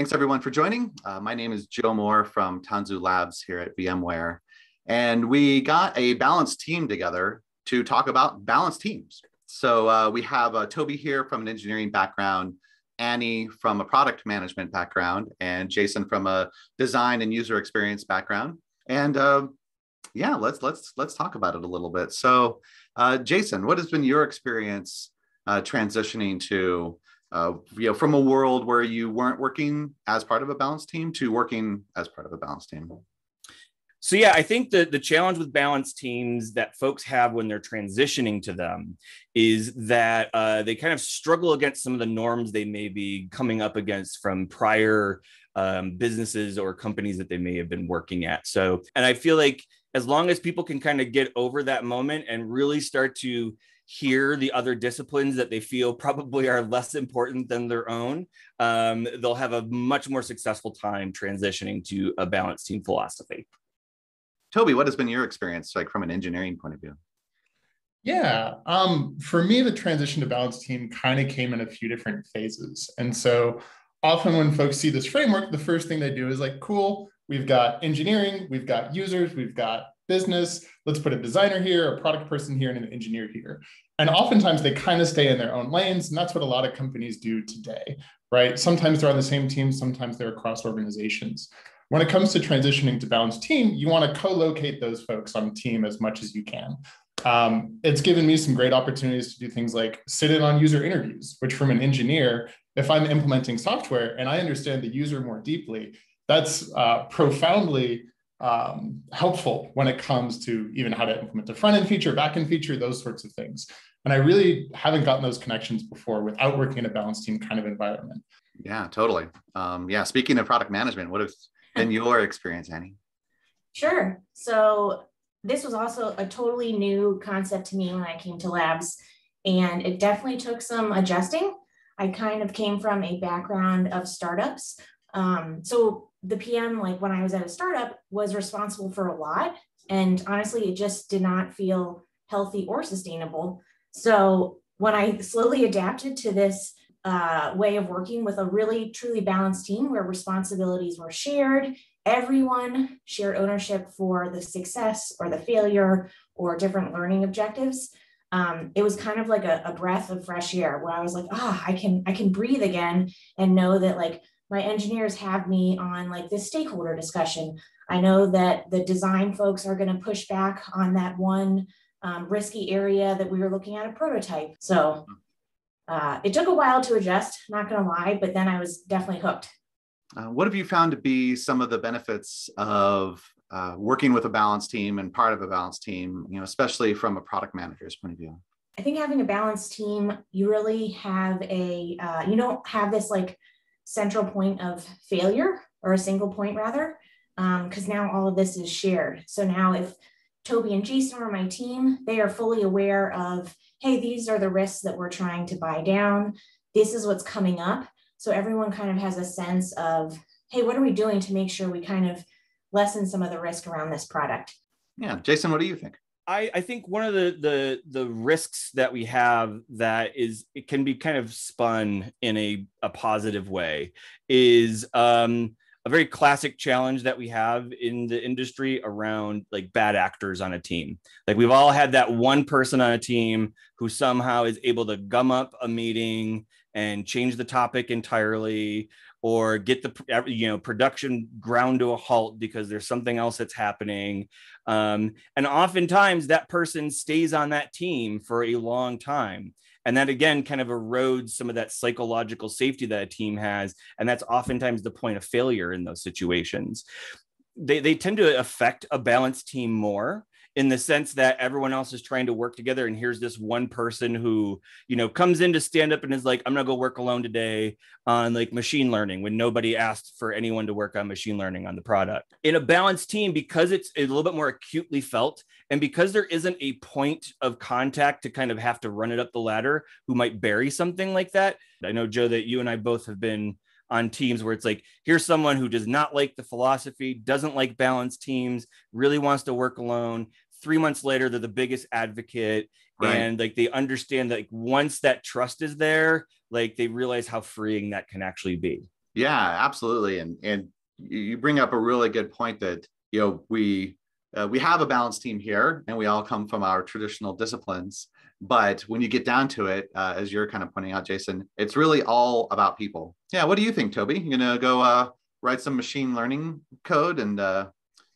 Thanks everyone for joining. Uh, my name is Joe Moore from Tanzu Labs here at VMware. And we got a balanced team together to talk about balanced teams. So uh, we have uh, Toby here from an engineering background, Annie from a product management background, and Jason from a design and user experience background. And uh, yeah, let's let's let's talk about it a little bit. So, uh, Jason, what has been your experience uh, transitioning to uh, you know from a world where you weren't working as part of a balanced team to working as part of a balanced team? So yeah, I think the the challenge with balanced teams that folks have when they're transitioning to them is that uh, they kind of struggle against some of the norms they may be coming up against from prior um, businesses or companies that they may have been working at. So, and I feel like as long as people can kind of get over that moment and really start to hear the other disciplines that they feel probably are less important than their own, um, they'll have a much more successful time transitioning to a balanced team philosophy. Toby, what has been your experience like from an engineering point of view? Yeah, um, for me, the transition to balanced team kind of came in a few different phases. And so often when folks see this framework, the first thing they do is like, cool, we've got engineering, we've got users, we've got business. Let's put a designer here, a product person here, and an engineer here. And oftentimes they kind of stay in their own lanes. And that's what a lot of companies do today, right? Sometimes they're on the same team, sometimes they're across organizations. When it comes to transitioning to balanced team, you want to co-locate those folks on team as much as you can. Um, it's given me some great opportunities to do things like sit in on user interviews, which from an engineer, if I'm implementing software and I understand the user more deeply, that's uh, profoundly um, helpful when it comes to even how to implement a front end feature, back end feature, those sorts of things. And I really haven't gotten those connections before without working in a balanced team kind of environment. Yeah, totally. Um, yeah, speaking of product management, what has been your experience, Annie? Sure. So this was also a totally new concept to me when I came to labs, and it definitely took some adjusting. I kind of came from a background of startups. Um, so the PM, like when I was at a startup, was responsible for a lot. And honestly, it just did not feel healthy or sustainable. So when I slowly adapted to this uh, way of working with a really truly balanced team where responsibilities were shared, everyone shared ownership for the success or the failure or different learning objectives. Um, it was kind of like a, a breath of fresh air where I was like, ah, oh, I can I can breathe again and know that like my engineers have me on like this stakeholder discussion. I know that the design folks are going to push back on that one um, risky area that we were looking at a prototype. So uh, it took a while to adjust, not going to lie, but then I was definitely hooked. Uh, what have you found to be some of the benefits of uh, working with a balanced team and part of a balanced team, you know, especially from a product manager's point of view? I think having a balanced team, you really have a, uh, you don't have this like central point of failure or a single point rather, because um, now all of this is shared. So now if Toby and Jason are my team, they are fully aware of, hey, these are the risks that we're trying to buy down. This is what's coming up. So everyone kind of has a sense of, hey, what are we doing to make sure we kind of lessen some of the risk around this product? Yeah. Jason, what do you think? I, I think one of the, the the risks that we have that is it can be kind of spun in a, a positive way is um, a very classic challenge that we have in the industry around like bad actors on a team. Like we've all had that one person on a team who somehow is able to gum up a meeting and change the topic entirely or get the you know production ground to a halt because there's something else that's happening. Um, and oftentimes that person stays on that team for a long time. And that again kind of erodes some of that psychological safety that a team has. And that's oftentimes the point of failure in those situations. They, they tend to affect a balanced team more in the sense that everyone else is trying to work together and here's this one person who you know comes in to stand up and is like i'm gonna go work alone today on like machine learning when nobody asked for anyone to work on machine learning on the product. In a balanced team because it's a little bit more acutely felt and because there isn't a point of contact to kind of have to run it up the ladder who might bury something like that i know joe that you and i both have been on teams where it's like here's someone who does not like the philosophy doesn't like balanced teams really wants to work alone three months later they're the biggest advocate right. and like they understand that like once that trust is there like they realize how freeing that can actually be Yeah, absolutely. And and you bring up a really good point that you know we uh, we have a balanced team here, and we all come from our traditional disciplines. But when you get down to it, uh, as you're kind of pointing out, Jason, it's really all about people. Yeah. What do you think, Toby? You gonna go uh, write some machine learning code and uh,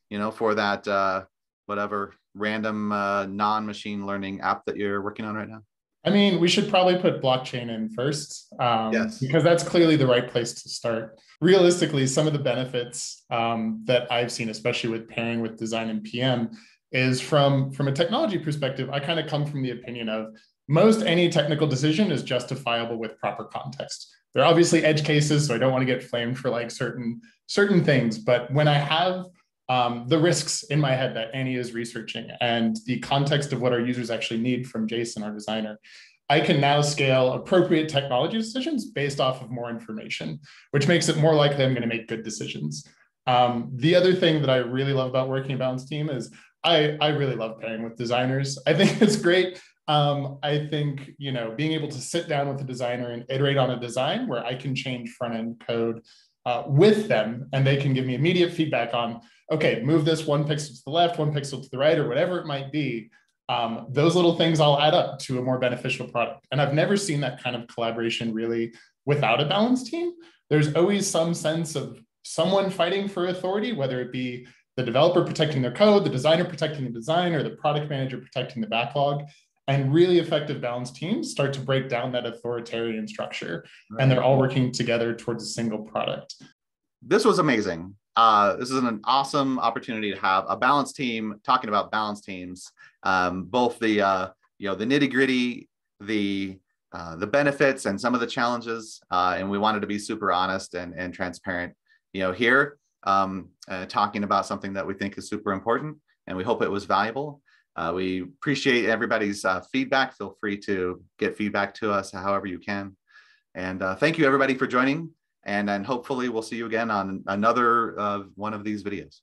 you know for that uh, whatever random uh, non-machine learning app that you're working on right now? I mean, we should probably put blockchain in first, um, yes. because that's clearly the right place to start. Realistically, some of the benefits um, that I've seen, especially with pairing with design and PM, is from from a technology perspective. I kind of come from the opinion of most any technical decision is justifiable with proper context. There are obviously edge cases, so I don't want to get flamed for like certain certain things. But when I have um, the risks in my head that Annie is researching and the context of what our users actually need from Jason, our designer, I can now scale appropriate technology decisions based off of more information, which makes it more likely I'm going to make good decisions. Um, the other thing that I really love about working in Balance Team is I, I really love pairing with designers. I think it's great. Um, I think you know being able to sit down with a designer and iterate on a design where I can change front end code uh, with them, and they can give me immediate feedback on okay, move this one pixel to the left, one pixel to the right, or whatever it might be. Um, those little things all add up to a more beneficial product. And I've never seen that kind of collaboration really without a balanced team. There's always some sense of someone fighting for authority, whether it be the developer protecting their code, the designer protecting the design, or the product manager protecting the backlog. And really effective balanced teams start to break down that authoritarian structure, right. and they're all working together towards a single product. This was amazing uh, this is an awesome opportunity to have a balanced team talking about balanced teams, um, both the uh, you know the nitty gritty, the uh, the benefits, and some of the challenges. Uh, and we wanted to be super honest and and transparent. You know, here um, uh, talking about something that we think is super important, and we hope it was valuable. Uh, we appreciate everybody's feedback. Feel free to get feedback to us however you can. And thank you everybody for joining. And then hopefully we'll see you again on another uh, one of these videos.